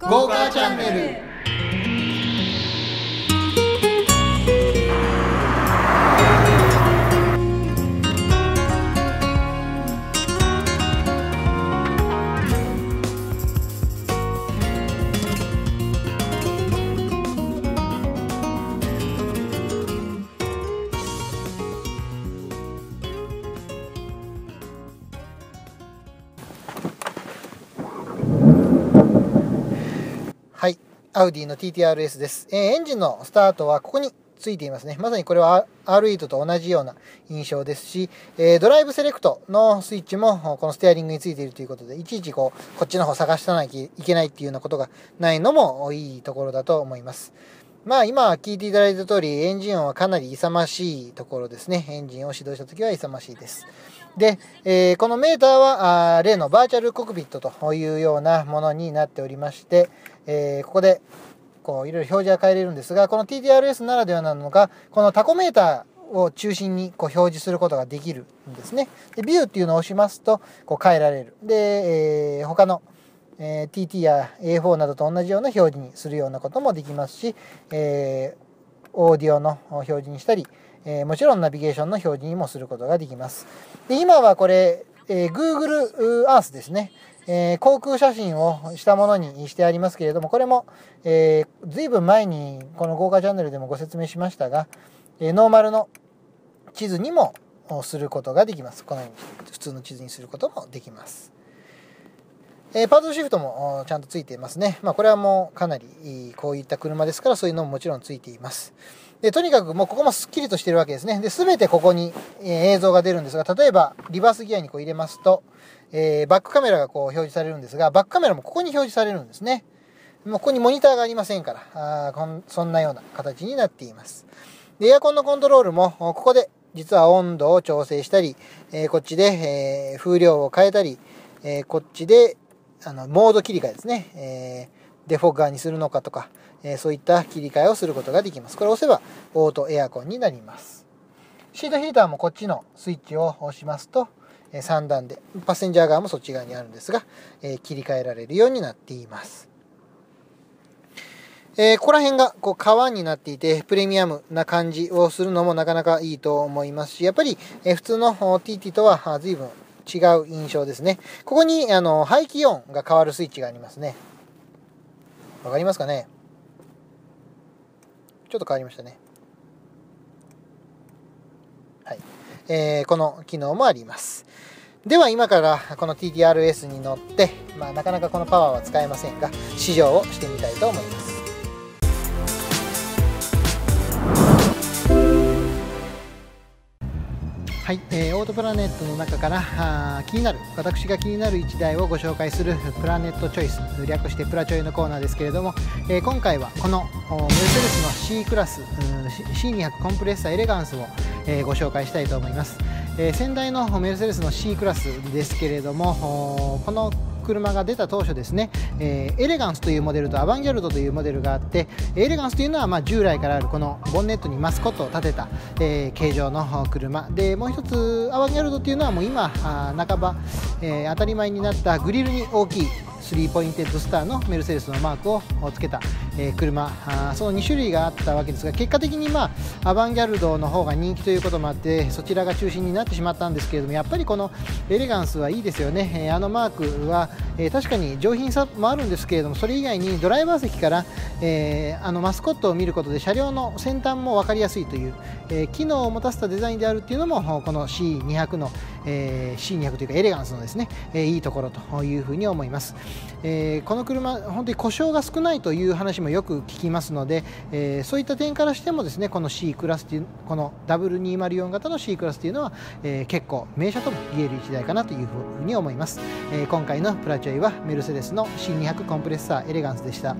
ゴーガーチャンネル。アウディの TTRS です、えーエンジンのスタートはここについていますね。まさにこれは R8 と同じような印象ですし、えードライブセレクトのスイッチもこのステアリングについているということでいちいちこうこっちの方探さなきゃいけないっていうようなことがないのもいいところだと思います。まあ今聞いていただいた通りエンジン音はかなり勇ましいところですね。エンジンを始動した時は勇ましいです。で、えーこのメーターはあー例のバーチャルコクピットというようなものになっておりまして、えーここでこういろいろ表示が変えれるんですがこの TTRS ならではなのがこのタコメーターを中心にこう表示することができるんですね。でビューっていうのを押しますとこう変えられる。で、えー他のえー TT や A4 などと同じような表示にするようなこともできますし、えーオーディオの表示にしたり、えーもちろんナビゲーションの表示にもすることができます。で今はこれ、え Google Earth ですね、え航空写真をしたものにしてありますけれどもこれも、えー、随分前にこの豪華チャンネルでもご説明しましたが、えノーマルの地図にもすることができますこのように普通の地図にすることもできます。えーパートシフトもちゃんとついていますね。まあ、これはもうかなりこういった車ですからそういうのももちろんついています。でとにかくもうここもすっきりとしてるわけですね。で全てここに、え映像が出るんですが例えばリバースギアにこう入れますと、えーバックカメラがこう表示されるんですがバックカメラもここに表示されるんですね。もうここにモニターがありませんからあこんそんなような形になっています。でエアコンのコントロールもここで実は温度を調整したり、えーこっちで、えー風量を変えたり、えーこっちであのモード切り替えですね、えーデフォガーにするのかとか、えーそういった切り替えをすることができます。これを押せばオートエアコンになります。シートヒーターもこっちのスイッチを押しますと、え3段でパッセンジャー側もそっち側にあるんですが、え切り替えられるようになっています。えーここら辺がこう革になっていてプレミアムな感じをするのもなかなかいいと思いますしやっぱり、え普通の TT とは随分違う印象ですね。ここにあの排気音が変わるスイッチがありますね。わかりますかね？ちょっと変わりましたね。はい、えーこの機能もあります。では今からこの TTRS に乗って、まあ、なかなかこのパワーは使えませんが試乗をしてみたいと思います。はい、えーオートプラネットの中からあ気になる私が気になる1台をご紹介するプラネットチョイス略してプラチョイのコーナーですけれども、えー今回はこのメルセデスの C クラス C200 コンプレッサーエレガンスを、えーご紹介したいと思います、えー先代のメルセデスの C クラスですけれどもこの車が出た当初ですね、えーエレガンスというモデルとアバンギャルドというモデルがあってエレガンスというのはま従来からあるこのボンネットにマスコットを立てた、えー形状の車でもう1つアバンギャルドというのはもう今半ば、えー当たり前になったグリルに大きいスリーポインテッドスターのメルセデスのマークをつけた、え車。その2種類があったわけですが結果的に、まあ、アバンギャルドの方が人気ということもあってそちらが中心になってしまったんですけれどもやっぱりこのエレガンスはいいですよね、えあのマークは、え確かに上品さもあるんですけれどもそれ以外にドライバー席から、えあのマスコットを見ることで車両の先端も分かりやすいという、え機能を持たせたデザインであるっていうのもこの C200 の、えー C200 というかエレガンスのですね、えーいいところというふうに思います、えーこの車本当に故障が少ないという話もよく聞きますので、えーそういった点からしてもですねこの C クラスというこの W204 型の C クラスというのは、えー結構名車とも言える1台かなというふうに思います、えー今回のプラチョイはメルセデスの C200 コンプレッサーエレガンスでした。